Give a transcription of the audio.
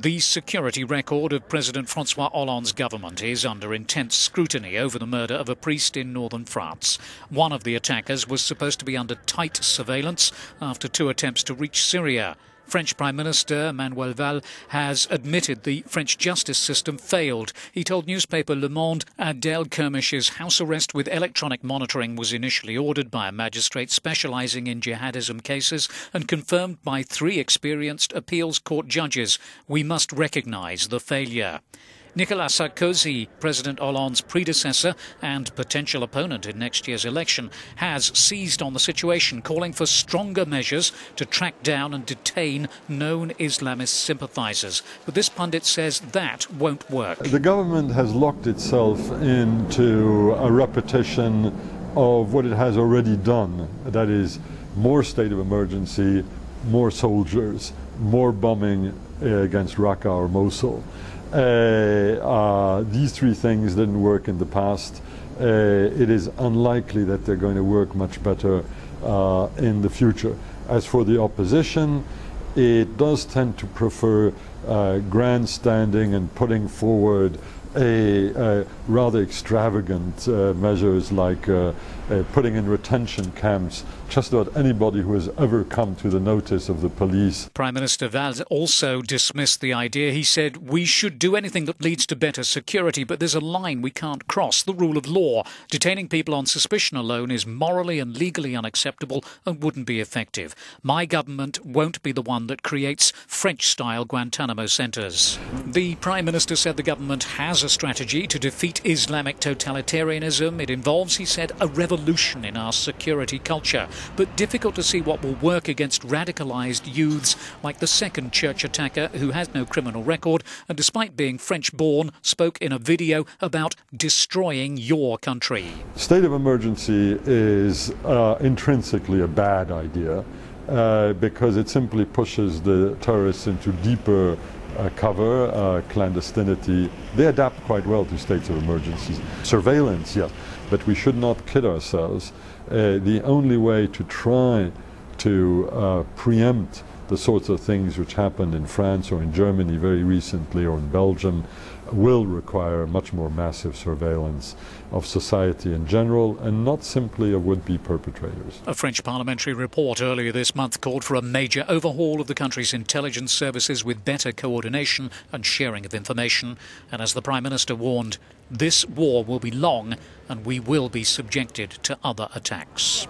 The security record of President Francois Hollande's government is under intense scrutiny over the murder of a priest in northern France. One of the attackers was supposed to be under tight surveillance after two attempts to reach Syria. French Prime Minister Manuel Valls has admitted the French justice system failed. He told newspaper Le Monde Adel Kermiche's house arrest with electronic monitoring was initially ordered by a magistrate specializing in jihadism cases and confirmed by three experienced appeals court judges. We must recognize the failure. Nicolas Sarkozy, President Hollande's predecessor and potential opponent in next year's election, has seized on the situation, calling for stronger measures to track down and detain known Islamist sympathizers. But this pundit says that won't work. The government has locked itself into a repetition of what it has already done that is, more state of emergency, more soldiers, more bombing against Raqqa or Mosul. Uh, uh, these three things didn't work in the past. Uh, it is unlikely that they're going to work much better uh, in the future. As for the opposition, it does tend to prefer uh, grandstanding and putting forward a, a rather extravagant uh, measures like uh, uh, putting in retention camps just about anybody who has ever come to the notice of the police. Prime Minister Valls also dismissed the idea. He said, We should do anything that leads to better security, but there's a line we can't cross the rule of law. Detaining people on suspicion alone is morally and legally unacceptable and wouldn't be effective. My government won't be the one that creates French style Guantanamo centres. The Prime Minister said the government has a strategy to defeat Islamic totalitarianism. It involves, he said, a revolution in our security culture, but difficult to see what will work against radicalized youths like the second church attacker who has no criminal record and, despite being French born, spoke in a video about destroying your country. State of emergency is uh, intrinsically a bad idea. Uh, because it simply pushes the terrorists into deeper uh, cover, uh, clandestinity. They adapt quite well to states of emergencies. Surveillance, yes, but we should not kid ourselves. Uh, the only way to try to uh, preempt the sorts of things which happened in France or in Germany very recently or in Belgium will require much more massive surveillance of society in general and not simply of would-be perpetrators. A French parliamentary report earlier this month called for a major overhaul of the country's intelligence services with better coordination and sharing of information. And as the Prime Minister warned, this war will be long and we will be subjected to other attacks.